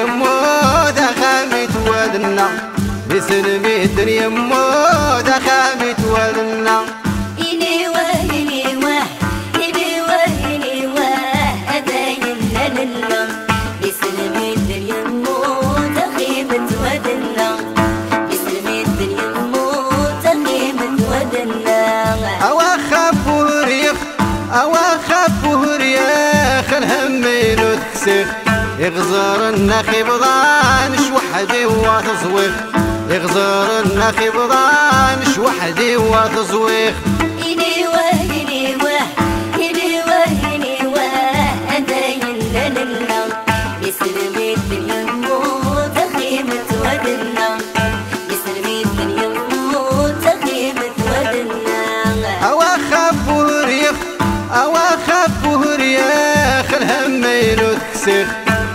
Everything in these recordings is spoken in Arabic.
يمو دخامي تودنا بسلمي الدنيا مو دخامي يغزر النخي بضانش وحدي وتصويخ يغزر النخي بضانش وحدي وتصويخ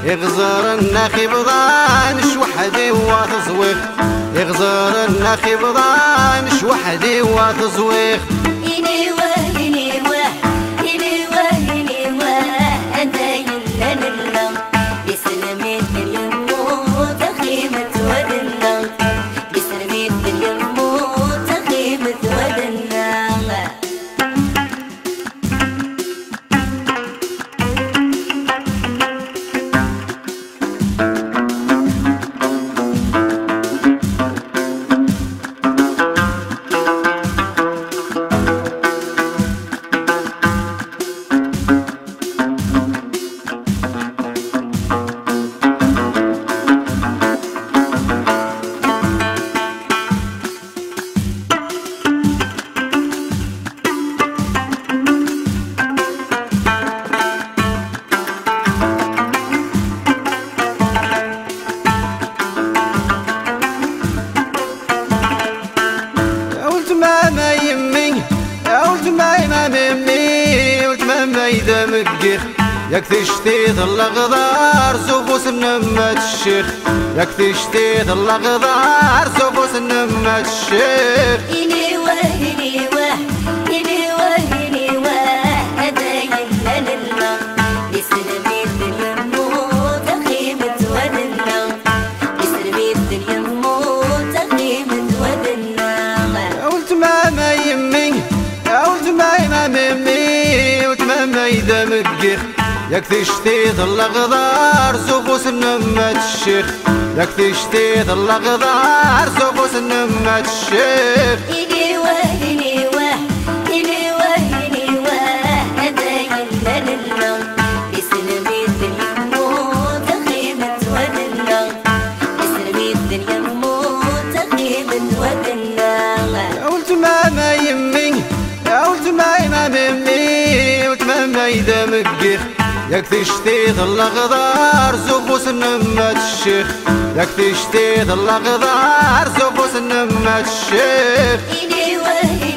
يغزر النخي بضانش وحدي وتصويخ يغزر النخي بضانش وحدي وتصويخ ياك ظل غدار زوفوس نمات الشيخ. ياك ظل غدار زوفوس نمات الشيخ. ياك تشتي ظل غدار زوفوس نمات الشيخ ياك تشتي ظل غدار زوفوس نمات الشيخ إلي وإلي واه إلي واه لله. الدنيا موت ودنا الدنيا موت ودنا يا ولد ماما يمي يا ولد ماما ميمي ولد ماما إذا مكيخ ياك تشتي ظل غدار زوفوس نمات الشيخ ياك تشتي ظل غدار زوفوس نمات الشيخ إلي وإلي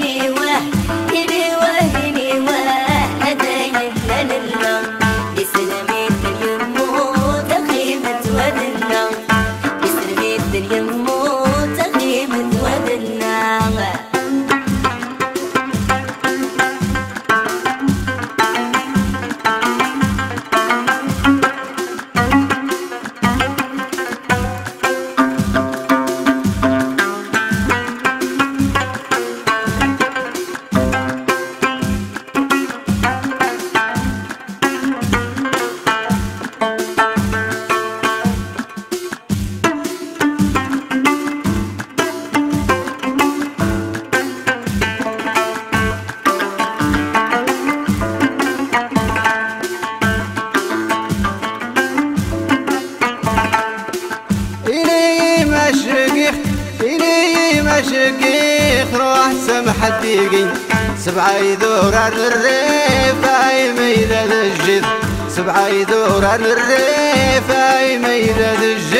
مشقيخ إلي مشقيخ روح سمح الدقي سبعة يدور عن الريف هاي ميلة الجد سبعة يدور عن الريف هاي ميلة الجد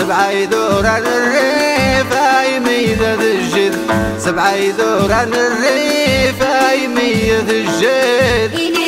سبعة يدور عن الريف هاي ميزة الجد. سبعة يدور عن الريف هاي ميزة الجد.